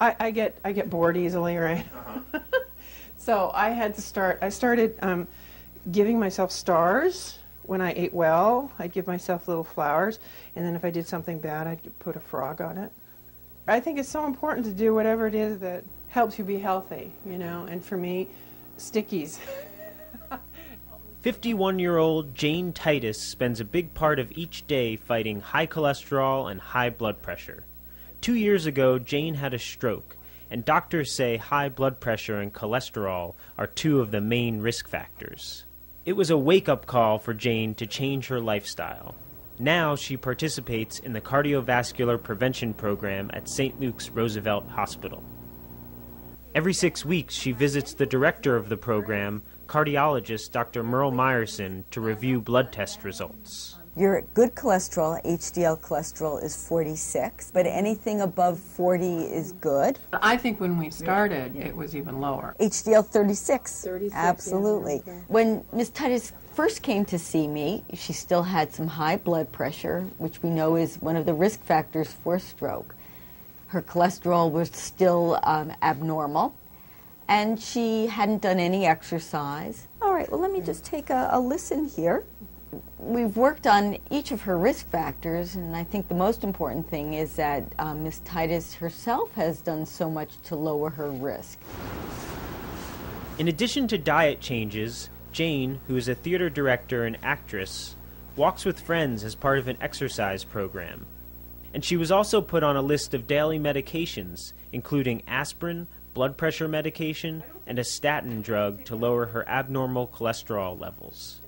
I, I get I get bored easily, right? so I had to start. I started um, giving myself stars when I ate well. I'd give myself little flowers, and then if I did something bad, I'd put a frog on it. I think it's so important to do whatever it is that helps you be healthy, you know. And for me, stickies. 51 year old Jane Titus spends a big part of each day fighting high cholesterol and high blood pressure. Two years ago, Jane had a stroke, and doctors say high blood pressure and cholesterol are two of the main risk factors. It was a wake up call for Jane to change her lifestyle. Now she participates in the cardiovascular prevention program at St. Luke's Roosevelt Hospital. Every six weeks, she visits the director of the program, cardiologist Dr. Merle Myerson, to review blood test results. Your good cholesterol, HDL cholesterol, is 46, but anything above 40 is good. I think when we started, it was even lower. HDL 36. 36, yeah, Absolutely. okay. When Ms. Titus first came to see me, she still had some high blood pressure, which we know is one of the risk factors for stroke. Her cholesterol was still um, abnormal, and she hadn't done any exercise. All right, well, let me just take a, a listen here. We've worked on each of her risk factors, and I think the most important thing is that um, Ms. Titus herself has done so much to lower her risk. In addition to diet changes, Jane, who is a theater director and actress, walks with friends as part of an exercise program. And she was also put on a list of daily medications, including aspirin, blood pressure medication, and a statin drug to lower her abnormal cholesterol levels.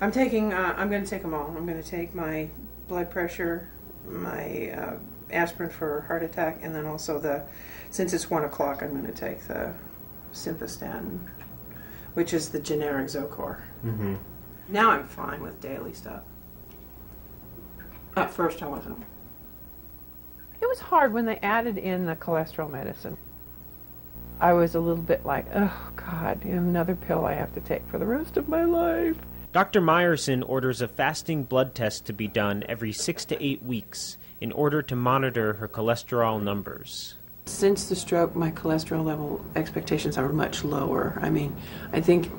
I'm taking. Uh, I'm going to take them all. I'm going to take my blood pressure, my uh, aspirin for heart attack, and then also the. Since it's one o'clock, I'm going to take the simvastatin, which is the generic Zocor. Mm-hmm. Now I'm fine with daily stuff. At first, I wasn't. It was hard when they added in the cholesterol medicine. I was a little bit like, oh God, another pill I have to take for the rest of my life. Dr. Myerson orders a fasting blood test to be done every six to eight weeks in order to monitor her cholesterol numbers. Since the stroke, my cholesterol level expectations are much lower. I mean, I think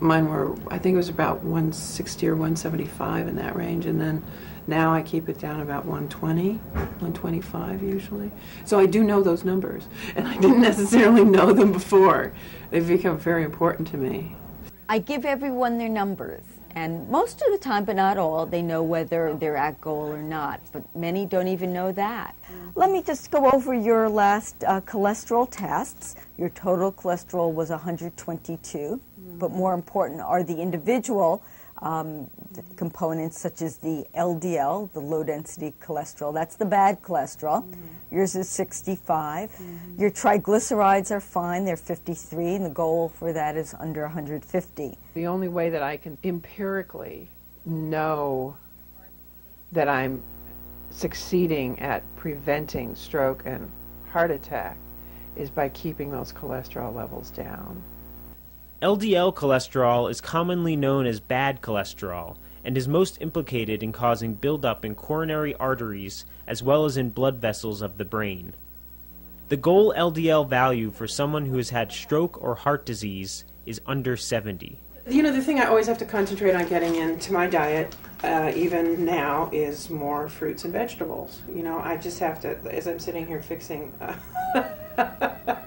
mine were, I think it was about 160 or 175 in that range, and then now I keep it down about 120, 125 usually. So I do know those numbers, and I didn't necessarily know them before. They've become very important to me. I give everyone their numbers, and most of the time, but not all, they know whether they're at goal or not. But many don't even know that. Let me just go over your last uh, cholesterol tests. Your total cholesterol was 122, but more important are the individual um, components such as the LDL, the low density cholesterol. That's the bad cholesterol. Yours is 65. Mm-hmm. Your triglycerides are fine, they're 53, and the goal for that is under 150. The only way that I can empirically know that I'm succeeding at preventing stroke and heart attack is by keeping those cholesterol levels down. LDL cholesterol is commonly known as bad cholesterol and is most implicated in causing buildup in coronary arteries as well as in blood vessels of the brain. The goal LDL value for someone who has had stroke or heart disease is under 70. You know, the thing I always have to concentrate on getting into my diet, uh, even now, is more fruits and vegetables. You know, I just have to, as I'm sitting here fixing uh,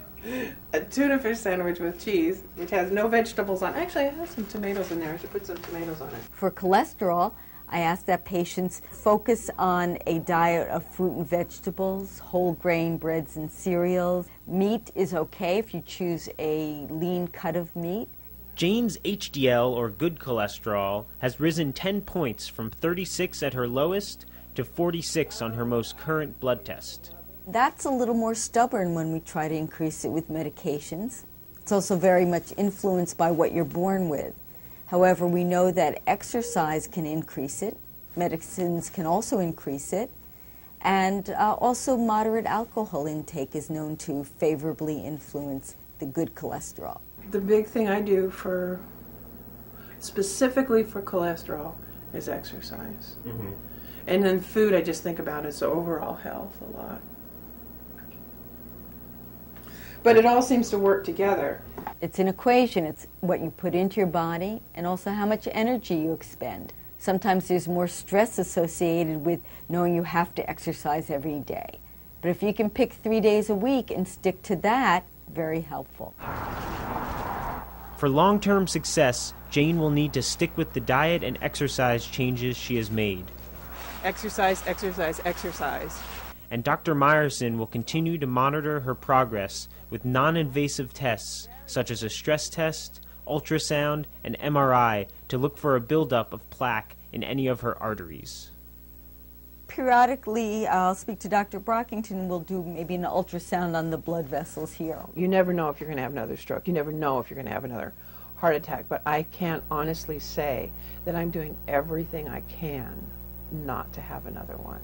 a tuna fish sandwich with cheese, which has no vegetables on. Actually, it has some tomatoes in there. I should put some tomatoes on it. For cholesterol, I ask that patients focus on a diet of fruit and vegetables, whole grain breads and cereals. Meat is okay if you choose a lean cut of meat. Jane's HDL or good cholesterol has risen 10 points from 36 at her lowest to 46 on her most current blood test. That's a little more stubborn when we try to increase it with medications. It's also very much influenced by what you're born with. However, we know that exercise can increase it, medicines can also increase it, and uh, also moderate alcohol intake is known to favorably influence the good cholesterol. The big thing I do for, specifically for cholesterol, is exercise. And then food, I just think about as overall health a lot. But it all seems to work together. It's an equation. It's what you put into your body and also how much energy you expend. Sometimes there's more stress associated with knowing you have to exercise every day. But if you can pick three days a week and stick to that, very helpful. For long term success, Jane will need to stick with the diet and exercise changes she has made. Exercise, exercise, exercise. And Dr. Myerson will continue to monitor her progress with non invasive tests such as a stress test, ultrasound, and MRI to look for a buildup of plaque in any of her arteries. Periodically, I'll speak to Dr. Brockington. We'll do maybe an ultrasound on the blood vessels here. You never know if you're going to have another stroke. You never know if you're going to have another heart attack. But I can't honestly say that I'm doing everything I can not to have another one.